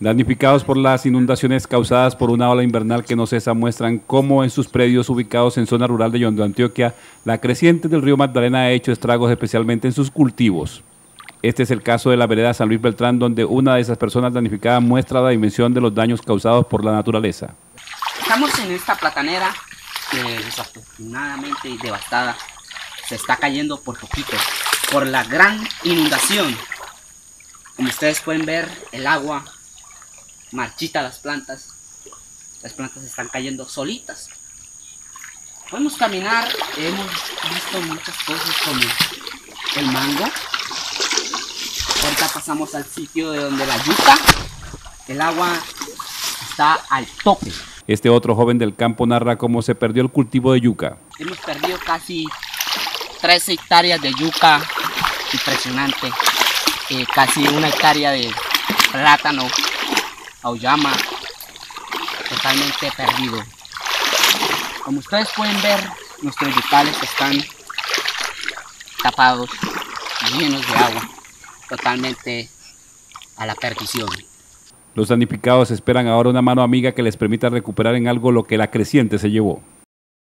Damnificados por las inundaciones causadas por una ola invernal que no cesa, muestran cómo en sus predios ubicados en zona rural de Yondo, Antioquia, la creciente del río Magdalena ha hecho estragos especialmente en sus cultivos. Este es el caso de la vereda San Luis Beltrán, donde una de esas personas damnificadas muestra la dimensión de los daños causados por la naturaleza. Estamos en esta platanera que desafortunadamente y devastada se está cayendo por poquito, por la gran inundación. Como ustedes pueden ver, el agua marchita las plantas. Las plantas están cayendo solitas. Podemos caminar, hemos visto muchas cosas como el mango. Ahorita pasamos al sitio de donde la yuca, el agua está al tope. Este otro joven del campo narra cómo se perdió el cultivo de yuca. Hemos perdido casi 13 hectáreas de yuca, impresionante. Eh, casi una hectárea de plátano, auyama, totalmente perdido. Como ustedes pueden ver, nuestros vitales están tapados, llenos de agua, totalmente a la perdición. Los damnificados esperan ahora una mano amiga que les permita recuperar en algo lo que la creciente se llevó.